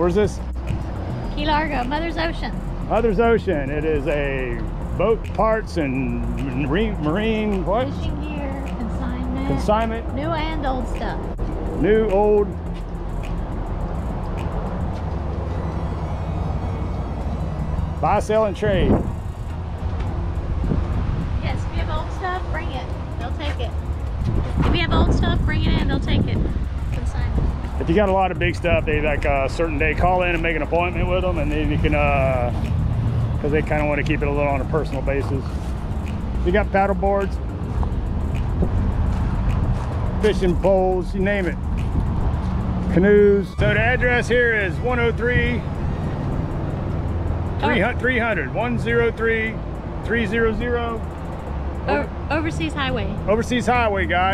Where's this? Key Largo, Mother's Ocean. Mother's Ocean. It is a boat parts and marine, marine what? Fishing gear, consignment. Consignment, New and old stuff. new, old. Buy, sell, and trade. Yes, if you have old stuff, bring it. They'll take it. If you have old stuff, bring it in. They'll take it. If you got a lot of big stuff, they like a certain day call in and make an appointment with them, and then you can, uh, because they kind of want to keep it a little on a personal basis. You got paddle boards, fishing poles, you name it. Canoes. So the address here is 103 300 300 103 300 O- Overseas Highway. Overseas Highway, guys.